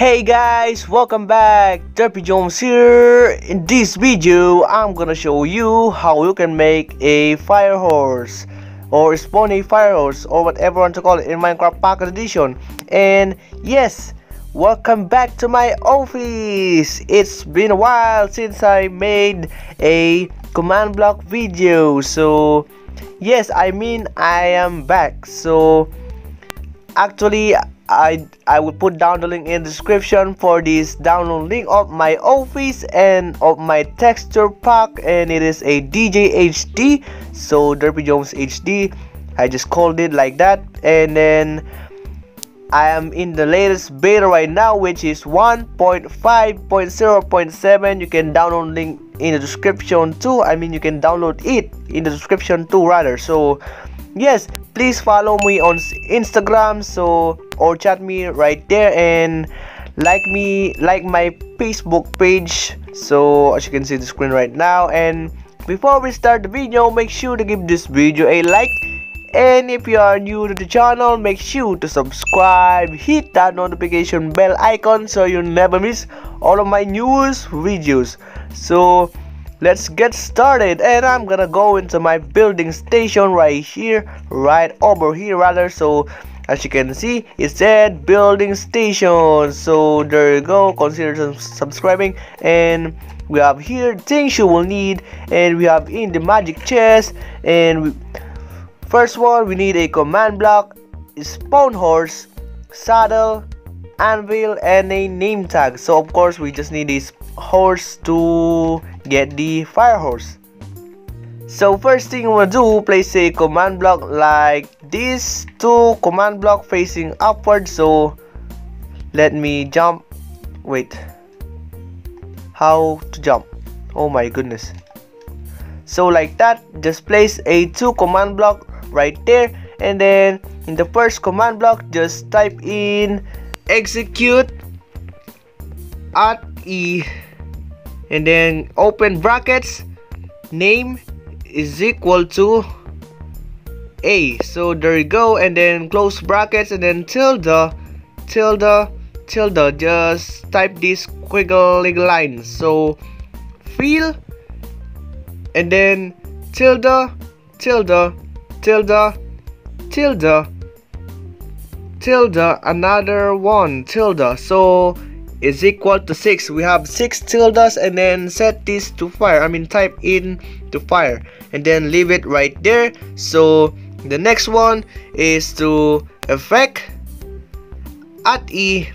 Hey guys, welcome back. Derpy Jhomes here. In this video, I'm gonna show you how you can make a fire horse or spawn a fire horse or whatever you want to call it in Minecraft Pocket Edition. And yes, welcome back to my office. It's been a while since I made a command block video. So yes, I mean I am back. So actually I I will put down the link in the description for this download link of my office and of my texture pack and it is a DJ HD so Derpy Jhomes HD I just called it like that and then I am in the latest beta right now which is 1.5.0.7 you can download link in the description too. I mean you can download it in the description too rather. So yes please follow me on instagram so or chat me right there and like me like my facebook page. So as you can see the screen right now and before we start the video make sure to give this video a like. And if you are new to the channel make sure to subscribe hit that notification bell icon so you never miss all of my newest videos. So let's get started and i'm gonna go into my building station right here right over here rather. So as you can see it said building station. So there you go. Consider subscribing and we have here things you will need and we have in the magic chest and we, first one we need a command block spawn horse saddle anvil and a name tag. So of course we just need this horse to get the fire horse. So first thing you want to do place a command block like this two command block facing upward. So let me jump. Wait. How to jump? Oh my goodness. So like that just place a two command block right there. And then in the first command block just type in execute at E. And then open brackets name is equal to A. So there you go. And then close brackets and then tilde tilde tilde. Just type this squiggly line so fill and then tilde tilde tilde tilde tilde another one tilde. So is equal to 6 we have 6 tildes and then set this to fire. I mean type in to fire and then leave it right there. So the next one is to effect at E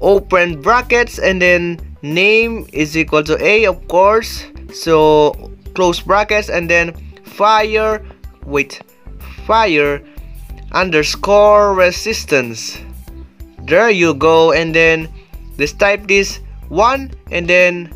open brackets and then name is equal to A of course. So close brackets and then fire wait fire underscore resistance. There you go and then let's type this 1 and then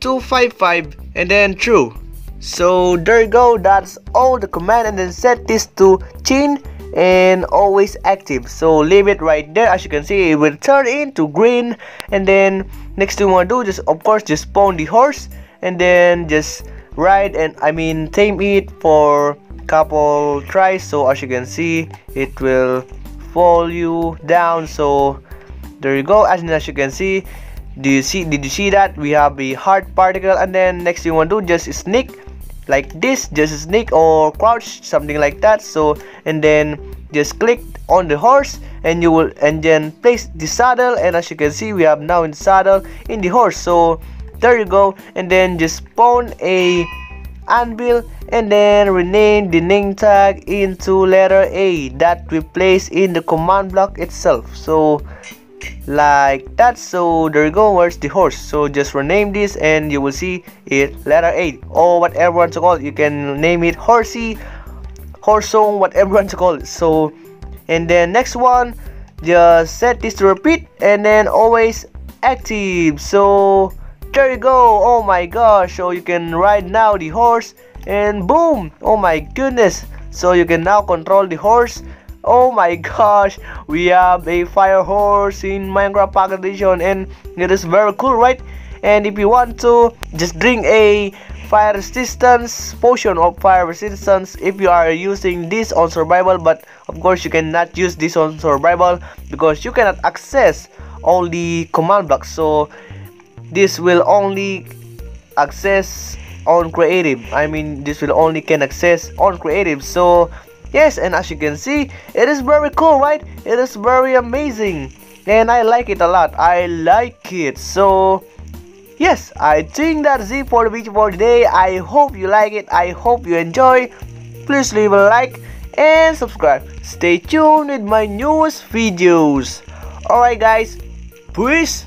255 and then true. So there you go that's all the command and then set this to chain and always active. So leave it right there. As you can see it will turn into green and then next thing you want to do just of course just spawn the horse and then just ride and I mean tame it for couple tries so as you can see it will fall you down. So there you go. As, as you can see do you see did you see that? We have the hard particle and then next you want to do just sneak like this just sneak or crouch something like that. So and then just click on the horse and you will and then place the saddle. And as you can see we have now in saddle in the horse. So there you go. And then just spawn a anvil and then rename the name tag into letter A that we place in the command block itself. So like that. So there you go. Where's the horse? So just rename this and you will see it letter A or whatever you want to call it. You can name it horsey horsong whatever you want to call it. So and then next one just set this to repeat and then always active. So there you go. Oh my gosh. So you can ride now the horse and boom. Oh my goodness. So you can now control the horse. Oh my gosh, we have a fire horse in Minecraft Pocket Edition and it is very cool, right? And if you want to, just drink a fire resistance potion of fire resistance if you are using this on survival. But of course you cannot use this on survival because you cannot access all the command blocks. So this will only access on creative. I mean this will only can access on creative. So yes and as you can see it is very cool right? It is very amazing. And i like it a lot. I like it. So yes i think that's it for the video for today. I hope you like it. I hope you enjoy. Please leave a like and subscribe. Stay tuned with my newest videos. Alright guys. Peace